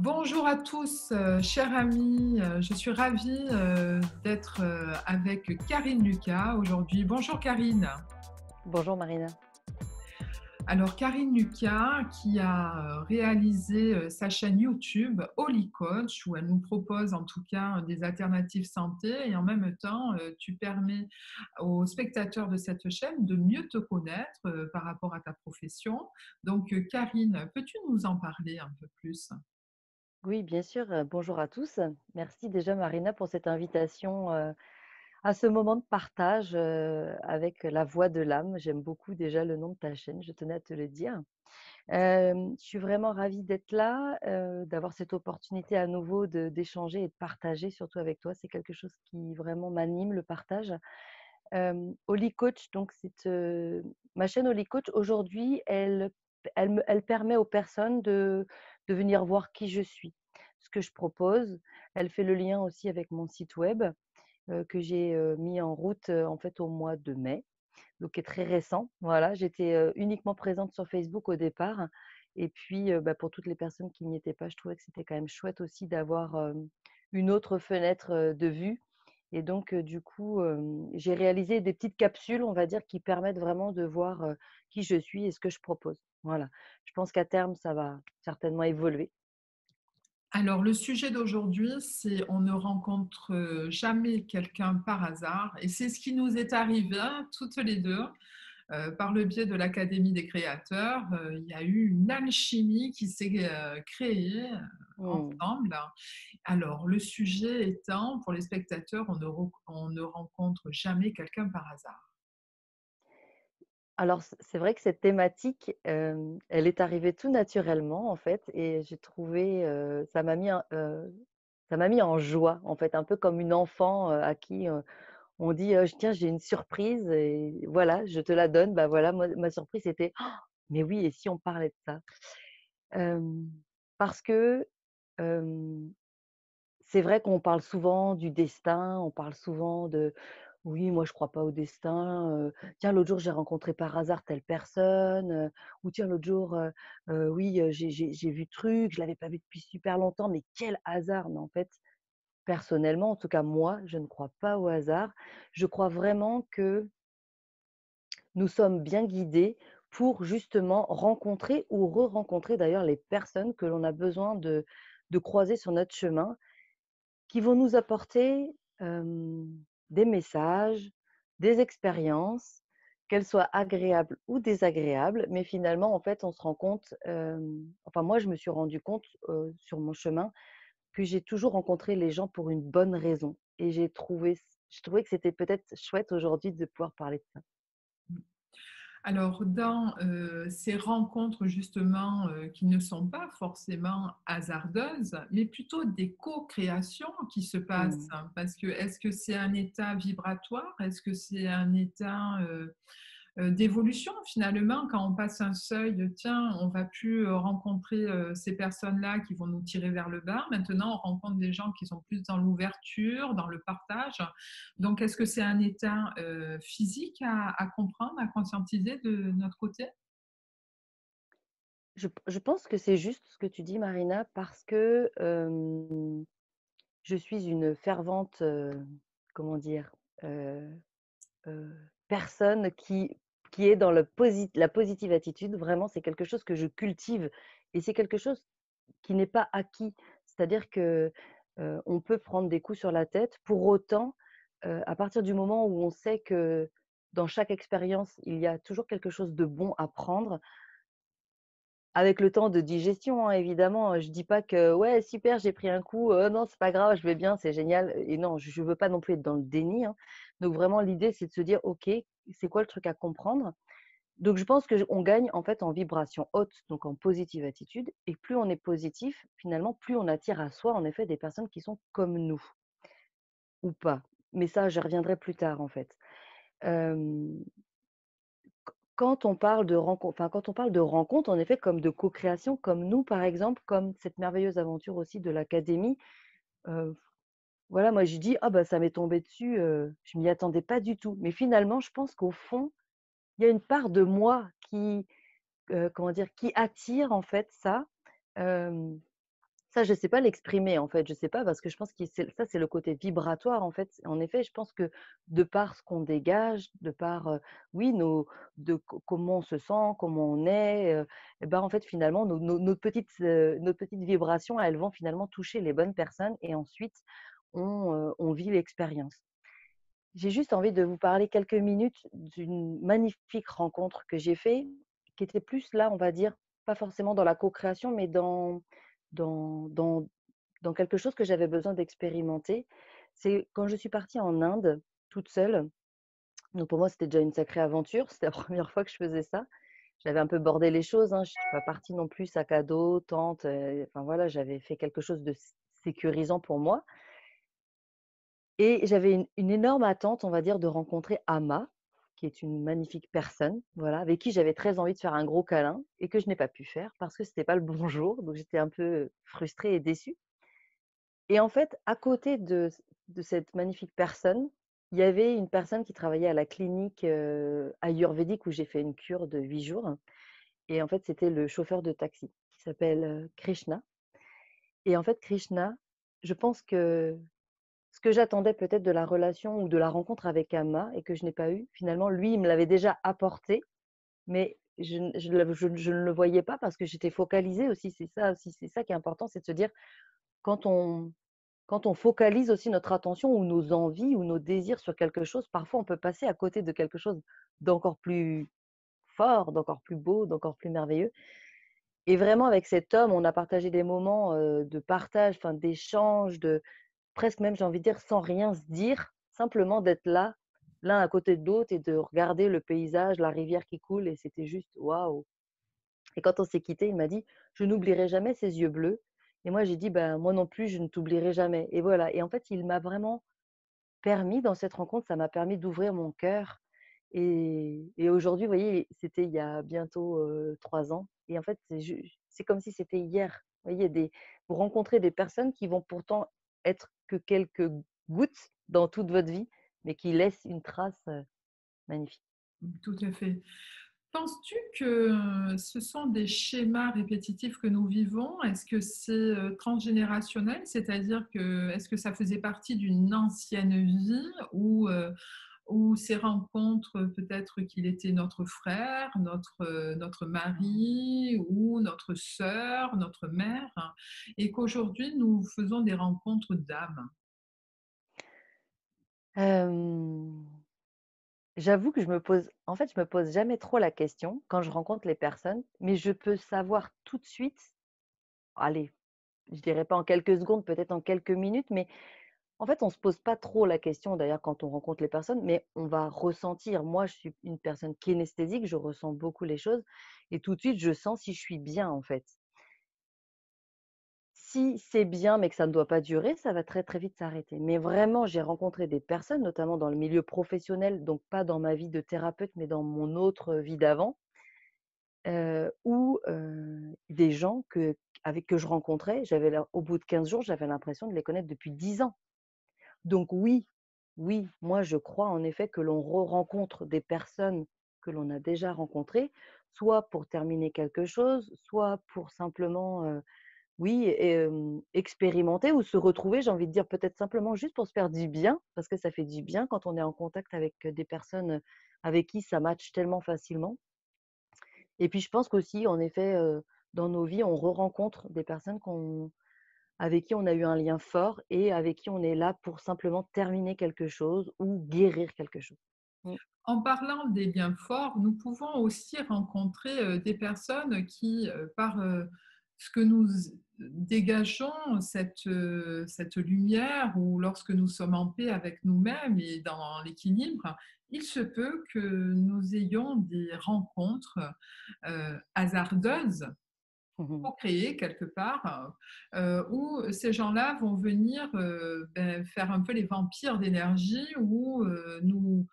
bonjour à tous, euh, chers amis. Euh, je suis ravie euh, d'être avec Karine Lucas aujourd'hui. Bonjour Karine. Bonjour Marina. Alors Karine Lucas qui a réalisé sa chaîne YouTube Holy Coach où elle nous propose en tout cas des alternatives santé et en même temps tu permets aux spectateurs de cette chaîne de mieux te connaître par rapport à ta profession. Donc Karine, peux-tu nous en parler un peu plus? Oui, bien sûr. bonjour à tous. Merci déjà Marina pour cette invitation à ce moment de partage avec la voix de l'âme. J'aime beaucoup déjà le nom de ta chaîne, je tenais à te le dire. je suis vraiment ravie d'être là, d'avoir cette opportunité à nouveau d'échanger et de partager, surtout avec toi. C'est quelque chose qui vraiment m'anime, le partage. Holy Coach, donc c'est ma chaîne Holy Coach. Aujourd'hui, elle, elle, permet aux personnes de venir voir qui je suis, ce que je propose. Elle fait le lien aussi avec mon site web que j'ai mis en route en fait au mois de mai, donc qui est très récent. Voilà, j'étais uniquement présente sur Facebook au départ. Et puis, bah, pour toutes les personnes qui n'y étaient pas, je trouvais que c'était quand même chouette aussi d'avoir une autre fenêtre de vue. Et donc, du coup, j'ai réalisé des petites capsules, on va dire, qui permettent vraiment de voir qui je suis et ce que je propose. Voilà. Je pense qu'à terme, ça va certainement évoluer. Alors, le sujet d'aujourd'hui, c'est on ne rencontre jamais quelqu'un par hasard. Et c'est ce qui nous est arrivé, hein, toutes les deux. Par le biais de l'Académie des créateurs, il y a eu une alchimie qui s'est créée mmh. ensemble. Alors, le sujet étant, pour les spectateurs, on ne rencontre jamais quelqu'un par hasard. Alors, c'est vrai que cette thématique, elle est arrivée tout naturellement, en fait, et j'ai trouvé, ça m'a mis, ça m'a mis en joie, en fait, un peu comme une enfant à qui on dit, tiens, j'ai une surprise, et voilà, je te la donne. Bah voilà, ma surprise c'était, «Oh, mais oui, et si on parlait de ça? Parce que c'est vrai qu'on parle souvent du destin, on parle souvent de oui, moi je crois pas au destin. tiens, l'autre jour j'ai rencontré par hasard telle personne. ou tiens, l'autre jour, oui, j'ai vu truc, je l'avais pas vu depuis super longtemps, mais quel hasard. En fait, personnellement, en tout cas moi, je ne crois pas au hasard. Je crois vraiment que nous sommes bien guidés pour justement rencontrer ou re-rencontrer d'ailleurs les personnes que l'on a besoin de, croiser sur notre chemin, qui vont nous apporter des messages, des expériences, qu'elles soient agréables ou désagréables, mais finalement, en fait, on se rend compte, enfin moi, je me suis rendu compte sur mon chemin que j'ai toujours rencontré les gens pour une bonne raison. Et j'ai trouvé, je trouvais que c'était peut-être chouette aujourd'hui de pouvoir parler de ça. Alors, dans ces rencontres justement qui ne sont pas forcément hasardeuses, mais plutôt des co-créations qui se passent, mmh. parce que est-ce que c'est un état vibratoire? Est-ce que c'est un état euh, d'évolution finalement quand on passe un seuil tiens on va plus euh, rencontrer euh, ces personnes là qui vont nous tirer vers le bas. Maintenant on rencontre des gens qui sont plus dans l'ouverture dans le partage. Donc est-ce que c'est un état physique à, comprendre à conscientiser de notre côté? Je, pense que c'est juste ce que tu dis Marina parce que je suis une fervente comment dire personne qui, qui est dans la positive attitude. Vraiment, c'est quelque chose que je cultive et c'est quelque chose qui n'est pas acquis. C'est-à-dire que on peut prendre des coups sur la tête. Pour autant, à partir du moment où on sait que dans chaque expérience, il y a toujours quelque chose de bon à prendre, avec le temps de digestion, hein, évidemment. Je dis pas que ouais super, j'ai pris un coup, non c'est pas grave, je vais bien, c'est génial. Et non, je ne veux pas non plus être dans le déni. Hein. Donc vraiment l'idée c'est de se dire ok, c'est quoi le truc à comprendre? Donc je pense qu'on gagne en fait en vibration haute, donc en positive attitude. Et plus on est positif, finalement, plus on attire à soi en effet des personnes qui sont comme nous ou pas. Mais ça, je reviendrai plus tard en fait quand on parle de rencontre, enfin, quand on parle de en effet, comme de co-création, comme nous, par exemple, comme cette merveilleuse aventure aussi de l'académie, voilà, moi, je dis, ah bah ça m'est tombé dessus, je m'y attendais pas du tout. Mais finalement, je pense qu'au fond, il y a une part de moi qui, comment dire, qui attire en fait ça. Ça, je sais pas l'exprimer, en fait. Je sais pas parce que je pense que ça, c'est le côté vibratoire, en fait. En effet, je pense que de par ce qu'on dégage, de par, oui, nos de co comment on se sent, comment on est, ben, en fait, finalement, nos nos nos petites, heu, nos petites vibrations, elles vont finalement toucher les bonnes personnes et ensuite on, on vit l'expérience. J'ai juste envie de vous parler quelques minutes d'une magnifique rencontre que j'ai fait, qui était plus là, on va dire, pas forcément dans la co-création, mais dans dans quelque chose que j'avais besoin d'expérimenter. C'est quand je suis partie en Inde toute seule, donc pour moi, c'était déjà une sacrée aventure, c'était la première fois que je faisais ça. J'avais un peu bordé les choses, hein, je suis pas partie non plus sac à dos, tente, heu, enfin voilà, j'avais fait quelque chose de sécurisant pour moi et j'avais une une énorme attente, on va dire, de rencontrer Amma, qui est une magnifique personne, voilà, avec qui j'avais très envie de faire un gros câlin et que je n'ai pas pu faire parce que c'était pas le bon jour, donc j'étais un peu frustrée et déçue. Et en fait, à côté de de cette magnifique personne, il y avait une personne qui travaillait à la clinique, heu, ayurvédique où j'ai fait une cure de 8 jours et en fait, c'était le chauffeur de taxi qui s'appelle, Krishna. Et en fait, Krishna, je pense que ce que j'attendais peut-être de la relation ou de la rencontre avec Amma et que je n'ai pas eu, finalement, lui, il me l'avait déjà apporté, mais je je je ne le voyais pas parce que j'étais focalisée aussi. C'est ça aussi, c'est ça qui est important, c'est de se dire quand on quand on focalise aussi notre attention ou nos envies ou nos désirs sur quelque chose, parfois on peut passer à côté de quelque chose d'encore plus fort, d'encore plus beau, d'encore plus merveilleux et vraiment avec cet homme, on a partagé des moments, heu, de partage, d'échange, de presque même, j'ai envie de dire, sans rien se dire, simplement d'être là, l'un à côté de l'autre et de regarder le paysage, la rivière qui coule et c'était juste waouh! Et quand on s'est quitté, il m'a dit: «Je n'oublierai jamais ces yeux bleus» et moi j'ai dit: «Ben, moi non plus, je ne t'oublierai jamais» et voilà et en fait, il m'a vraiment permis dans cette rencontre, ça m'a permis d'ouvrir mon cœur et et aujourd'hui, vous voyez, c'était il y a bientôt, 3 ans et en fait, c'est comme si c'était hier. Vous voyez, vous rencontrez des personnes qui vont pourtant être que quelques gouttes dans toute votre vie, mais qui laissent une trace, magnifique. Mmh, tout à fait. Penses-tu que ce sont des schémas répétitifs que nous vivons? Est-ce que c'est, transgénérationnel? C'est-à-dire que est-ce que ça faisait partie d'une ancienne vie ou, ou ces rencontres, peut-être qu'il était notre frère, notre, heu, notre mari ou notre sœur, notre mère et qu'aujourd'hui nous faisons des rencontres d'âmes? Hem, j'avoue que je me pose en fait, je me pose jamais trop la question quand je rencontre les personnes, mais je peux savoir tout de suite, allez, je dirais pas en quelques secondes, peut-être en quelques minutes, mais en fait, on se pose pas trop la question d'ailleurs quand on rencontre les personnes, mais on va ressentir. Moi, je suis une personne kinesthésique, je ressens beaucoup les choses et tout de suite, je sens si je suis bien, en fait. Si c'est bien, mais que ça ne doit pas durer, ça va très, très vite s'arrêter. Mais vraiment, j'ai rencontré des personnes, notamment dans le milieu professionnel, donc pas dans ma vie de thérapeute, mais dans mon autre vie d'avant, heu, où, heu, des gens que avec que je rencontrais, j'avais au bout de 15 jours, j'avais l'impression de les connaître depuis 10 ans. Donc oui, oui, moi je crois en effet que l'on re-rencontre des personnes que l'on a déjà rencontrées, soit pour terminer quelque chose, soit pour simplement, oui, expérimenter ou se retrouver, j'ai envie de dire peut-être simplement juste pour se faire du bien, parce que ça fait du bien quand on est en contact avec, des personnes, avec qui ça match tellement facilement. Et puis je pense qu'aussi en effet, dans nos vies, on re-rencontre des personnes qu'on avec qui on a eu un lien fort et avec qui on est là pour simplement terminer quelque chose ou guérir quelque chose. Mmh. En parlant des liens forts, nous pouvons aussi rencontrer, heu, des personnes qui, heu, par, heu, ce que nous dégageons, cette, cette lumière ou lorsque nous sommes en paix avec nous-mêmes et dans l'équilibre, il se peut que nous ayons des rencontres, hasardeuses Mmh mh. co-créées quelque part, heu, où ces gens-là vont venir, heu, beh, faire un peu les vampires d'énergie ou, heu, nous,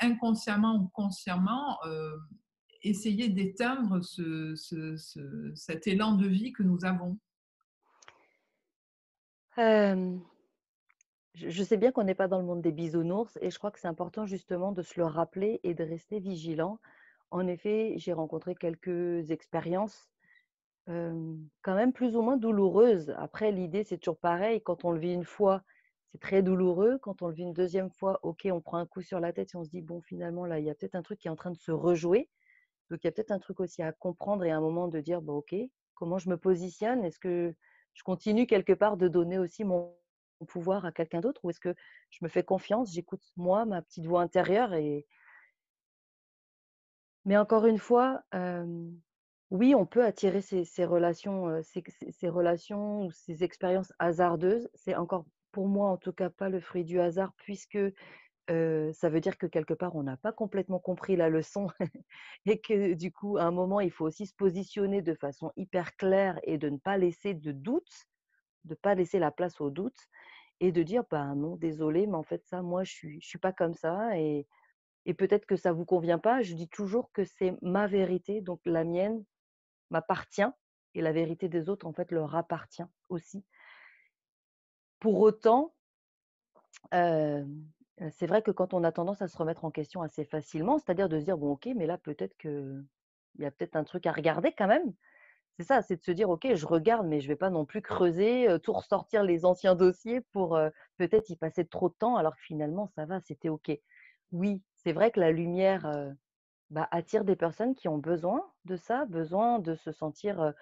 inconsciemment ou consciemment, essayer d'éteindre ce ce ce cet élan de vie que nous avons. Je sais bien qu'on n'est pas dans le monde des bisounours et je crois que c'est important justement de se le rappeler et de rester vigilant. En effet, j'ai rencontré quelques expériences quand même plus ou moins douloureuse. Après, l'idée, c'est toujours pareil. Quand on le vit une fois, c'est très douloureux. Quand on le vit une deuxième fois, OK, on prend un coup sur la tête et on se dit: «Bon, finalement, là, il y a peut-être un truc qui est en train de se rejouer». Donc il y a peut-être un truc aussi à comprendre et à un moment de dire: «Bon, OK, comment je me positionne? Est-ce que je continue quelque part de donner aussi mon pouvoir à quelqu'un d'autre ou est-ce que je me fais confiance, j'écoute moi, ma petite voix intérieure et mais encore une fois, oui, on peut attirer ces, relations, ces, relations ou ces expériences hasardeuses. C'est encore, pour moi en tout cas, pas le fruit du hasard, puisque ça veut dire que quelque part, on n'a pas complètement compris la leçon et que du coup, à un moment, il faut aussi se positionner de façon hyper claire et de ne pas laisser de doute, de ne pas laisser la place au doute et de dire, bah non, désolé, mais en fait, ça, moi, je ne suis, pas comme ça et et peut-être que ça ne vous convient pas. Je dis toujours que c'est ma vérité, donc la mienne m'appartient et la vérité des autres, en fait, leur appartient aussi. Pour autant, c'est vrai que quand on a tendance à se remettre en question assez facilement, c'est-à-dire de se dire, bon, ok, mais là, peut-être qu'il y a peut-être un truc à regarder quand même. C'est ça, c'est de se dire, ok, je regarde, mais je ne vais pas non plus creuser, tout ressortir les anciens dossiers pour peut-être y passer trop de temps, alors que finalement, ça va, c'était ok. Oui, c'est vrai que la lumière bah, attire des personnes qui ont besoin de ça, besoin de se sentir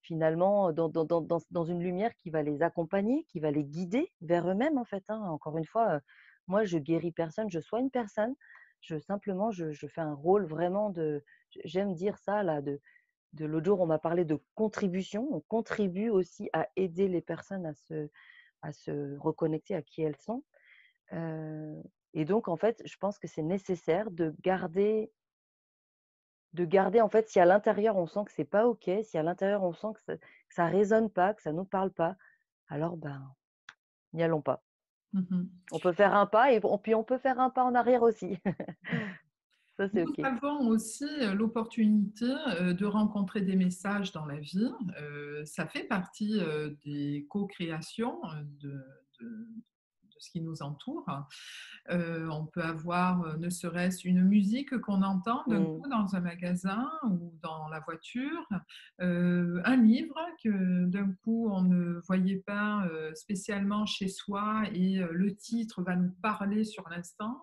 finalement dans, une lumière qui va les accompagner, qui va les guider vers eux-mêmes en fait. Hein. Encore une fois, moi je guéris personne, je soigne personne. Je simplement je, fais un rôle vraiment de. J'aime dire ça là de. L'autre jour, on m'a parlé de contribution. On contribue aussi à aider les personnes à se reconnecter à qui elles sont. Et donc, en fait, je pense que c'est nécessaire de garder, de garder, en fait, si à l'intérieur on sent que c'est pas OK, si à l'intérieur on sent que ça, ne résonne pas, que ça nous parle pas, alors ben, n'y allons pas. Mmh on peut faire un pas et puis on peut faire un pas en arrière aussi. Ça, c'est Nous avons aussi l'opportunité de rencontrer des messages dans la vie. ça fait partie des co-créations de, ce qui nous entoure. Euh, on peut avoir euh, ne serait-ce une musique qu'on entend d'un mmh. coup dans un magasin ou dans la voiture, euh, un livre que d'un coup on ne voyait pas spécialement chez soi et le titre va nous parler sur l'instant.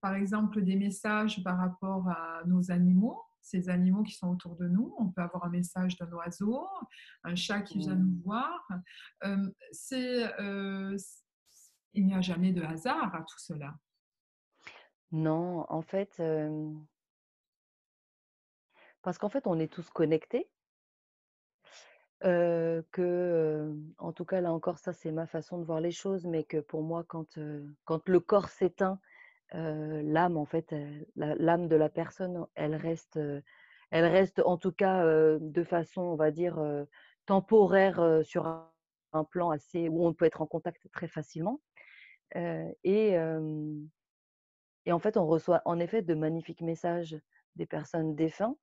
par exemple, des messages par rapport à nos animaux ces animaux qui sont autour de nous. On peut avoir un message d'un oiseau, un chat qui vient nous mmh. voir. Euh, euh, il n'y a jamais de hasard à tout cela. Non, en fait, parce qu'en fait, on est tous connectés. que, en tout cas, là encore, ça c'est ma façon de voir les choses, mais que pour moi, quand, quand le corps s'éteint, l'âme, en fait, l'âme de la personne, elle reste, elle reste en tout cas de façon, on va dire, temporaire sur un, plan assez où on peut être en contact très facilement. et, et en fait, on reçoit en effet de magnifiques messages des personnes défuntes,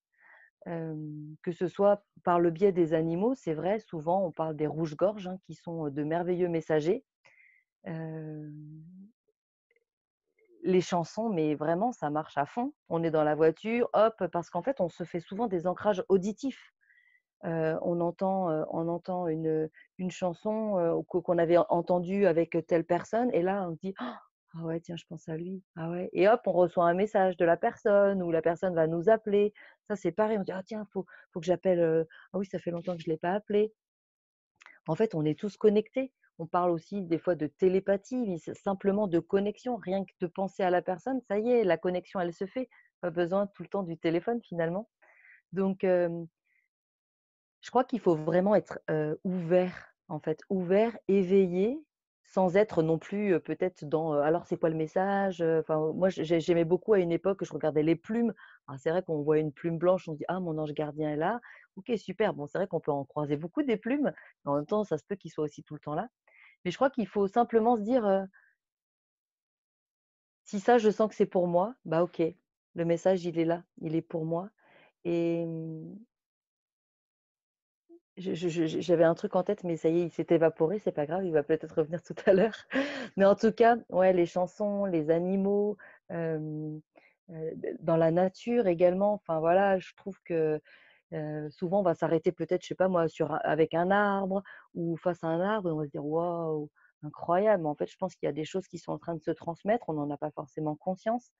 que ce soit par le biais des animaux, c'est vrai, souvent on parle des rouges-gorges hein, qui sont de merveilleux messagers les chansons, mais vraiment, ça marche à fond. On est dans la voiture, hop, parce qu'en fait, on se fait souvent des ancrages auditifs. on entend, on entend une, une chanson qu'on avait entendue avec telle personne, et là, on se dit Ah ouais, tiens, je pense à lui. Ah ouais. Et hop, on reçoit un message de la personne, ou la personne va nous appeler. Ça, c'est pareil. On dit Ah tiens, faut, faut que j'appelle. Ah oui, ça fait longtemps que je ne l'ai pas appelé. En fait, on est tous connectés. On parle aussi des fois de télépathie, simplement de connexion. Rien que de penser à la personne, ça y est, la connexion, elle se fait. Pas besoin tout le temps du téléphone finalement. Donc, je crois qu'il faut vraiment être ouvert, en fait, ouvert, éveillé, sans être non plus peut-être dans alors c'est quoi le message enfin moi j'aimais beaucoup à une époque je regardais les plumes c'est vrai qu'on voit une plume blanche on se dit ah mon ange gardien est là ok super bon c'est vrai qu'on peut en croiser beaucoup des plumes mais en même temps ça se peut qu'il soit aussi tout le temps là mais je crois qu'il faut simplement se dire si ça, je sens que c'est pour moi, bah ok, le message, il est là, il est pour moi. Et mmh, j'avais un truc en tête, mais ça y est, il s'est évaporé, c'est pas grave, il va peut-être revenir tout à l'heure. Mais en tout cas, ouais, les chansons, les animaux, dans la nature également. Enfin voilà, je trouve que souvent on va s'arrêter peut-être, je sais pas moi, avec un arbre ou face à un arbre et on va se dire waouh, incroyable. Mais en fait, je pense qu'il y a des choses qui sont en train de se transmettre. On n'en a pas forcément conscience.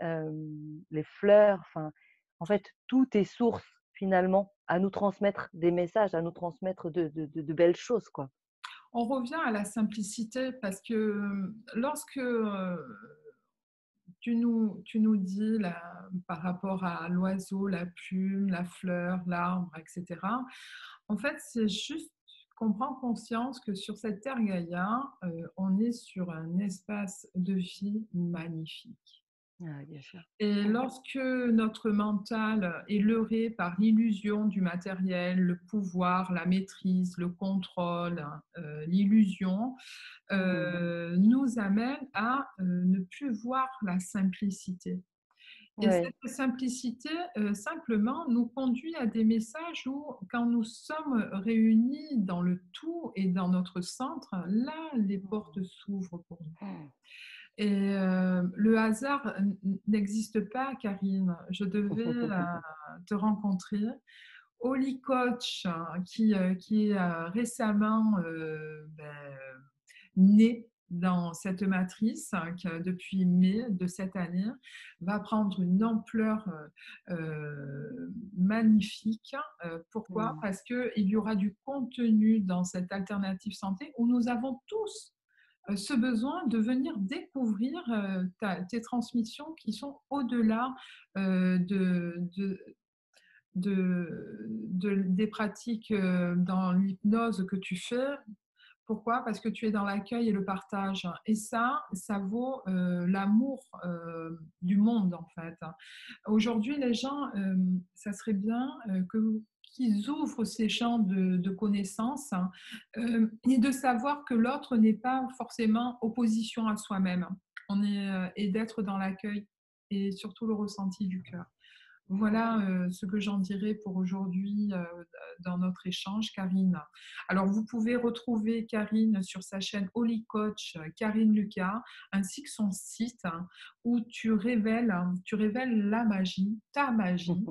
les fleurs, enfin, en fait, tout est source finalement à nous transmettre des messages, à nous transmettre de, de belles choses, quoi. On revient à la simplicité parce que lorsque tu nous, dis par rapport à l'oiseau, la plume, la fleur, l'arbre, etc. En fait, c'est juste qu'on prend conscience que sur cette terre Gaïa, euh, on est sur un espace de vie magnifique. Ah, Et lorsque notre mental est leurré par l'illusion du matériel, le pouvoir, la maîtrise, le contrôle, euh, l'illusion, euh, nous amène à euh, ne plus voir la simplicité. Et cette simplicité, simplement, nous conduit à des messages où, quand nous sommes réunis dans le tout et dans notre centre, là, les portes s'ouvrent pour nous. Mmh. Et euh, le hasard n'existe pas, Karine. Je devais euh, te rencontrer. Oli Coach, qui, euh, qui est récemment ben, né dans cette matrice qui, depuis mai de cette année va prendre une ampleur magnifique. pourquoi? Mmh. Parce qu'il y aura du contenu dans cette alternative santé où nous avons tous ce besoin de venir découvrir euh, tes transmissions qui sont au-delà euh, de, des pratiques dans l'hypnose que tu fais. Pourquoi? Parce que tu es dans l'accueil et le partage. Et ça, ça vaut l'amour du monde, en fait. Aujourd'hui, les gens, ça serait bien que qu'ils ouvrent ces champs de, connaissances hein, euh, et de savoir que l'autre n'est pas forcément opposition à soi-même. On est euh, et d'être dans l'accueil et surtout le ressenti du cœur. Voilà euh, ce que j'en dirais pour aujourd'hui euh, dans notre échange, Karine. Alors, vous pouvez retrouver Karine sur sa chaîne Holy Coach, Karine Lucas, ainsi que son site hein, où tu révèles, tu révèles la magie, ta magie.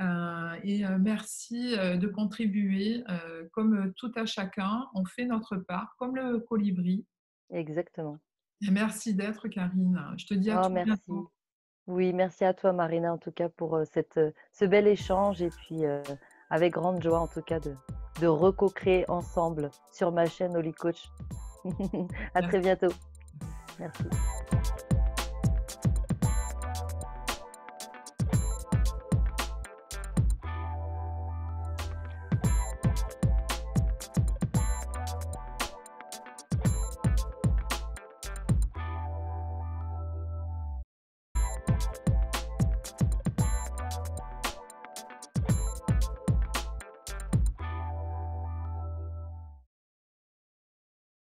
Euh, et merci de contribuer comme tout à chacun. On fait notre part, comme le colibri. Exactement. Et merci d'être, Karine. Je te dis à oh, merci. bientôt. Oui, merci à toi Marina en tout cas pour cette, ce bel échange et puis avec grande joie en tout cas de, de reco-créer ensemble sur ma chaîne Holy Coach. à très bientôt. Merci.